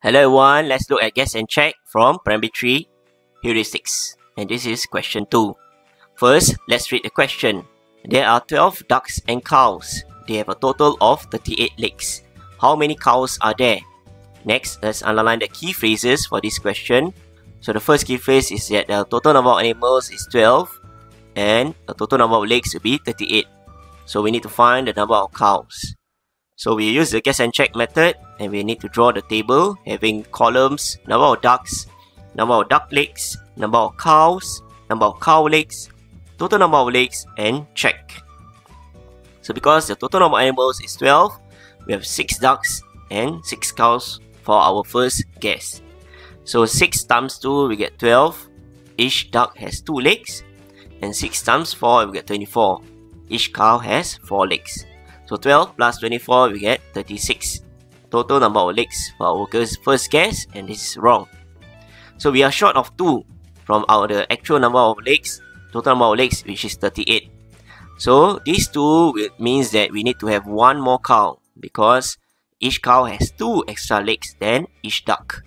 Hello everyone, let's look at guess and check from primary 3 heuristics. And this is question 2. First, let's read the question. There are 12 ducks and cows. They have a total of 38 legs. How many cows are there? Next, let's underline the key phrases for this question. So the first key phrase is that the total number of animals is 12 and the total number of legs will be 38. So we need to find the number of cows. So we use the guess and check method and we need to draw the table having columns, number of ducks, number of duck legs, number of cows, number of cow legs, total number of legs and check. So because the total number of animals is 12, we have 6 ducks and 6 cows for our first guess. So 6 times 2 we get 12, each duck has 2 legs and 6 times 4 we get 24, each cow has 4 legs. So 12 plus 24, we get 36. Total number of legs for our worker's first guess, and this is wrong. So we are short of 2 from our the actual number of legs, total number of legs, which is 38. So these two means that we need to have one more cow because each cow has two extra legs than each duck.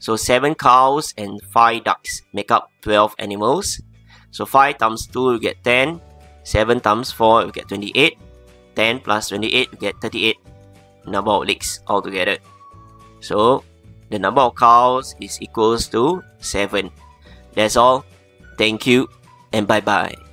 So 7 cows and 5 ducks make up 12 animals. So 5 times 2 we get 10, 7 times 4 we get 28, 10 plus 28, you get 38 number of legs altogether. So, the number of cows is equals to 7. That's all. Thank you and bye-bye.